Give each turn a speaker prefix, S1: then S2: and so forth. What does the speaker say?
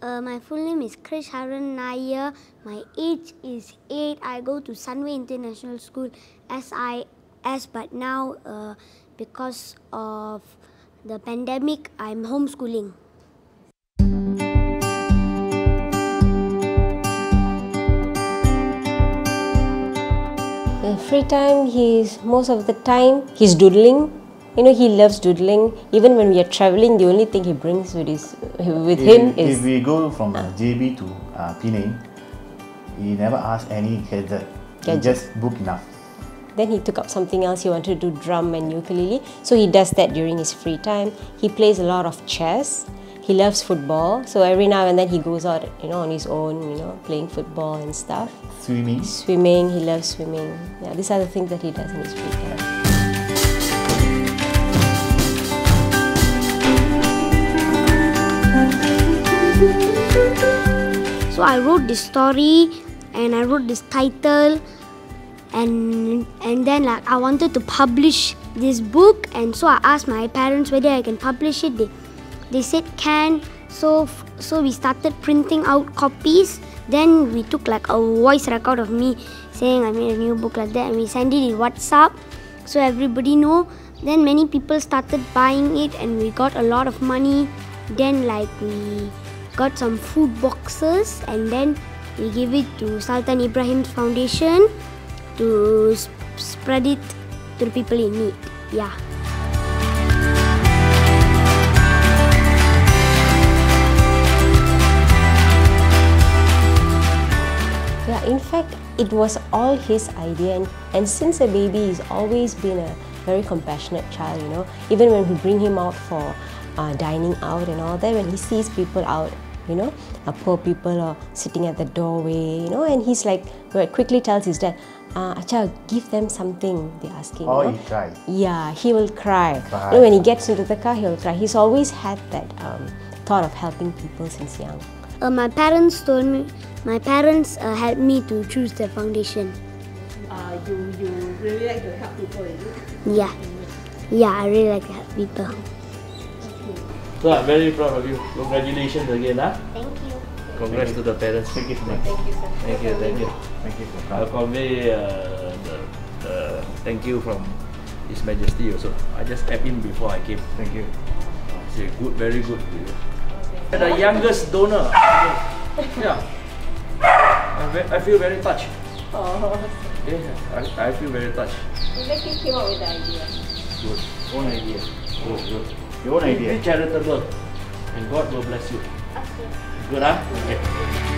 S1: Uh, my full name is Krishh Haran Nair. My age is 8. I go to Sunway International School, SIS, but now uh, because of the pandemic, I'm homeschooling.
S2: Uh, free time, he's most of the time he's doodling. You know, he loves doodling. Even when we are traveling, the only thing he brings with his with
S3: if,
S2: him
S3: if
S2: is
S3: we go from uh, JB to uh, Penang, he never asked any gadget. He just book enough.
S2: Then he took up something else. He wanted to do drum and ukulele. So he does that during his free time. He plays a lot of chess. He loves football. So every now and then he goes out, you know, on his own, you know, playing football and stuff.
S3: Swimming.
S2: Swimming, he loves swimming. Yeah, these are the things that he does in his free time.
S1: So I wrote this story and I wrote this title and and then like I wanted to publish this book and so I asked my parents whether I can publish it. They they said can. So so we started printing out copies. Then we took like a voice record of me saying I made a new book like that and we sent it in WhatsApp so everybody know. Then many people started buying it and we got a lot of money. Then like we got some food boxes and then we gave it to Sultan Ibrahim's foundation to sp- spread it to the people in need. Yeah.
S2: Yeah, in fact, it was all his idea, and, and since a baby, he's always been a very compassionate child, you know. Even when we bring him out for uh, dining out and all that, when he sees people out, you know, uh, poor people are sitting at the doorway, you know, and he's like, well, quickly tells his dad, uh, Acha, give them something, they're asking. you
S3: Or
S2: know.
S3: he cry.
S2: Yeah, he will cry.
S3: Cry.
S2: You know, when he gets into the car, he'll cry. He's always had that um, thought of helping people since young.
S1: Uh, my parents told me, my parents uh, helped me to choose the foundation.
S4: Uh, you, you really like to help people, is it?
S1: Yeah. Yeah, I really like to help people.
S5: So I'm very proud of you. Congratulations again, huh?
S1: Thank you.
S5: Congrats to the parents. Thank you so much.
S4: Thank you, sir.
S5: Thank you, thank you.
S3: Thank you for
S5: I'll convey uh, the, the thank you from His Majesty also. I just tapped in before I came.
S3: Thank you.
S5: Say good, very good. The youngest donor. yeah. I, feel very touched.
S4: Oh,
S5: Yeah, I, I feel very touched.
S4: you like you came up with the idea.
S5: Good. Own idea. Good, good.
S3: Your own
S5: Be charitable. And God will bless you. Good, huh? Okay.